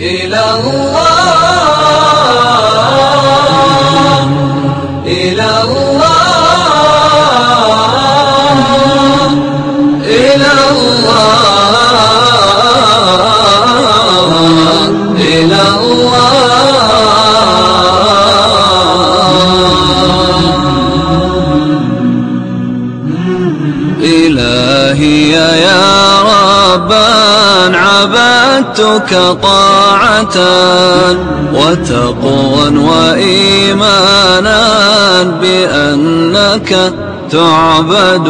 إلى الله إلى الله إلى الله إلى الله. إلهي يا ربان عبدتك طاعة وتقوى وإيمانا بأنك تعبد